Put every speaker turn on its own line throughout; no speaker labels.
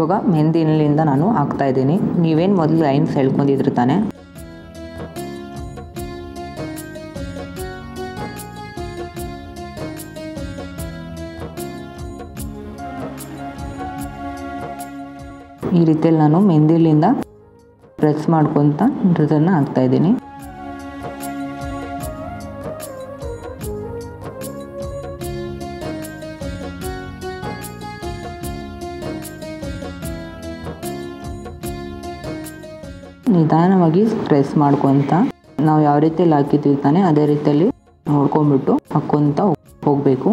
ಇವಾಗ ಮೆಹಂದಿನಿಂದ ನಾನು ಹಾಕ್ತಾ ಇದ್ದೀನಿ. ನೀವೇನು ಮೊದಲು ಲೈನ್ಸ್ ಹೇಳ್ಕೊಂಡಿದ್ರು ತಾನೆ? ಈ ರೀತಿಯಲ್ಲಿ ನಾನು ಮೆಹಂದಿಲಿಂದ ಪ್ರೆಸ್ ಮಾಡ್ಕೊತ ಡ್ರೆಸ್ಸನ್ನು ಹಾಕ್ತಾ ನಿಧಾನವಾಗಿ ಪ್ರೆಸ್ ಮಾಡ್ಕೊತ ನಾವು ಯಾವ ರೀತಿಯಲ್ಲಿ ಹಾಕಿದ್ವಿ ತಾನೆ ಅದೇ ರೀತಿಯಲ್ಲಿ ನೋಡ್ಕೊಂಬಿಟ್ಟು ಹಾಕ್ಕೊತ ಹೋಗಬೇಕು.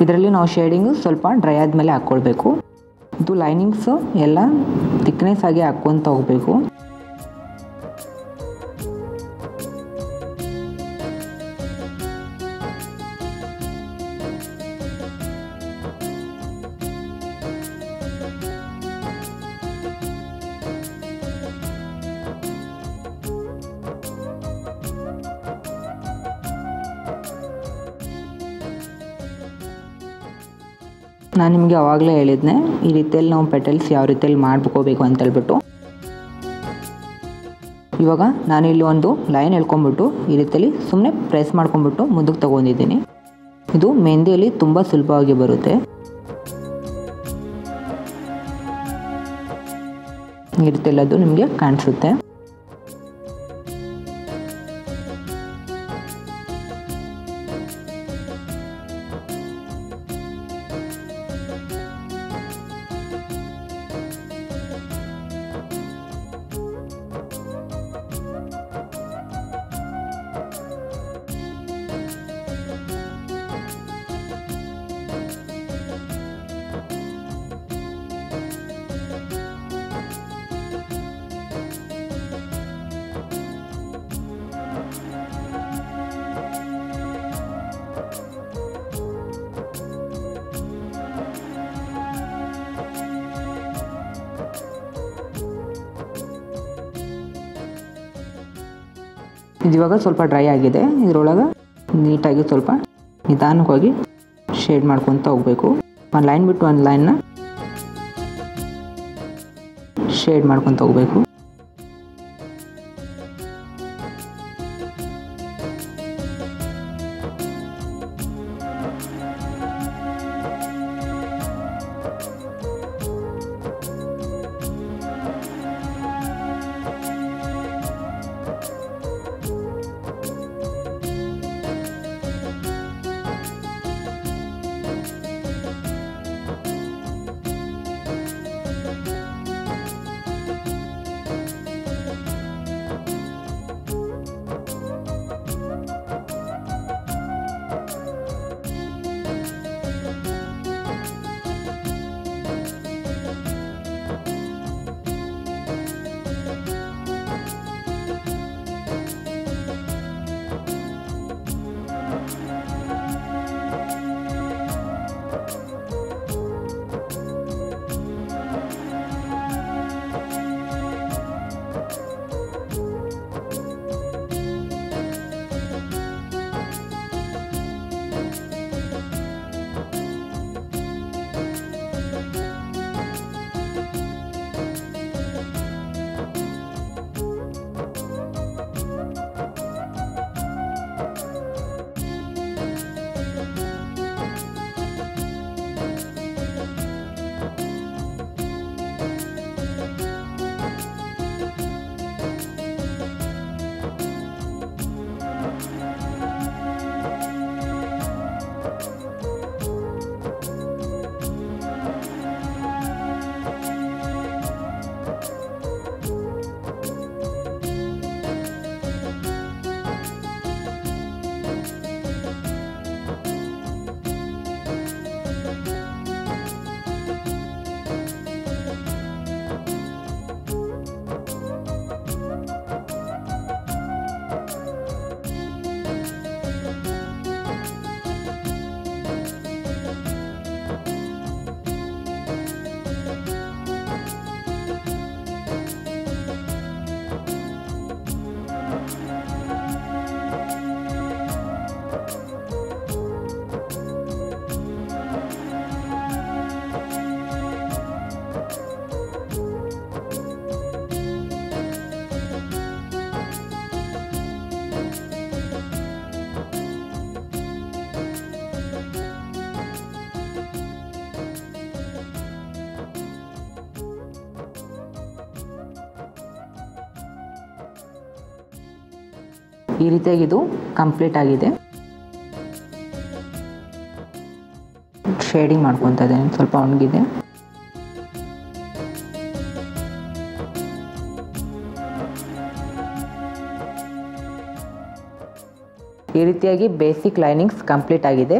ಇದರಲ್ಲಿ ನಾವು ಶೇಡಿಂಗು ಸ್ವಲ್ಪ ಡ್ರೈ ಆದಮೇಲೆ ಹಾಕ್ಕೊಳ್ಬೇಕು. ಇದು ಲೈನಿಂಗ್ಸು ಎಲ್ಲ ತಿಕ್ನೆಸ್ ಆಗಿ ಹಾಕ್ಕೊತ ಹೋಗಬೇಕು. ನಾನು ನಿಮಗೆ ಅವಾಗಲೇ ಹೇಳಿದ್ನೆ, ಈ ರೀತಿಯಲ್ಲಿ ನಾವು ಪೆಟಲ್ಸ್ ಯಾವ ರೀತಿಯಲ್ಲಿ ಮಾಡ್ಕೋಬೇಕು ಅಂತ ಹೇಳ್ಬಿಟ್ಟು. ಇವಾಗ ಇಲ್ಲಿ ಒಂದು ಲೈನ್ ಹೇಳ್ಕೊಂಬಿಟ್ಟು ಈ ರೀತಿಯಲ್ಲಿ ಸುಮ್ಮನೆ ಪ್ರೆಸ್ ಮಾಡ್ಕೊಂಬಿಟ್ಟು ಮುಂದಕ್ಕೆ ತೊಗೊಂಡಿದ್ದೀನಿ. ಇದು ಮೆಹಂದಿಯಲ್ಲಿ ತುಂಬ ಸುಲಭವಾಗಿ ಬರುತ್ತೆ. ಈ ರೀತಿಯಲ್ಲಿ ಅದು ನಿಮಗೆ ಕಾಣಿಸುತ್ತೆ. ಇದಿವಾಗ ಸ್ವಲ್ಪ ಡ್ರೈ ಆಗಿದೆ. ಇದರೊಳಗೆ ನೀಟಾಗಿ ಸ್ವಲ್ಪ ನಿಧಾನಕ್ಕೋಗಿ ಶೇಡ್ ಮಾಡ್ಕೊತ ಹೋಗಬೇಕು. ಒಂದು ಲೈನ್ ಬಿಟ್ಟು ಒಂದು ಲೈನ್ನ ಶೇಡ್ ಮಾಡ್ಕೊತ ಹೋಗಬೇಕು. ಈ ರೀತಿಯಾಗಿ ಇದು ಕಂಪ್ಲೀಟ್ ಆಗಿದೆ. ಶೇಡಿಂಗ್ ಮಾಡ್ಕೊತಾ ಇದ್ದೇನೆ, ಸ್ವಲ್ಪ ಒಣಗಿದೆ. ಈ ರೀತಿಯಾಗಿ ಬೇಸಿಕ್ ಲೈನಿಂಗ್ಸ್ ಕಂಪ್ಲೀಟ್ ಆಗಿದೆ.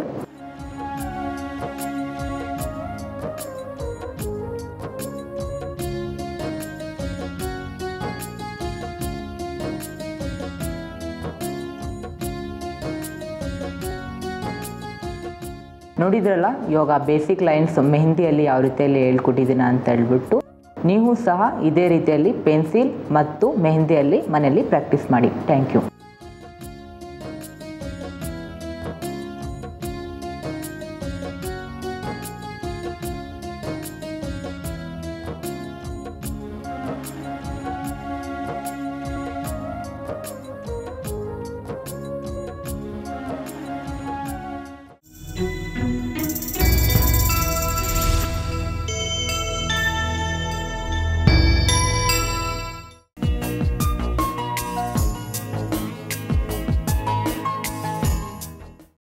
ನೋಡಿದ್ರಲ್ಲ? ಇವಾಗ ಬೇಸಿಕ್ ಲೈನ್ಸ್ ಮೆಹಂದಿಯಲ್ಲಿ ಯಾವ ರೀತಿಯಲ್ಲಿ ಹೇಳ್ಕೊಟ್ಟಿದ್ದೀನ ಅಂತ ಹೇಳ್ಬಿಟ್ಟು, ನೀವು ಸಹ ಇದೇ ರೀತಿಯಲ್ಲಿ ಪೆನ್ಸಿಲ್ ಮತ್ತು ಮೆಹಂದಿಯಲ್ಲಿ ಮನೆಯಲ್ಲಿ ಪ್ರಾಕ್ಟೀಸ್ ಮಾಡಿ. Thank you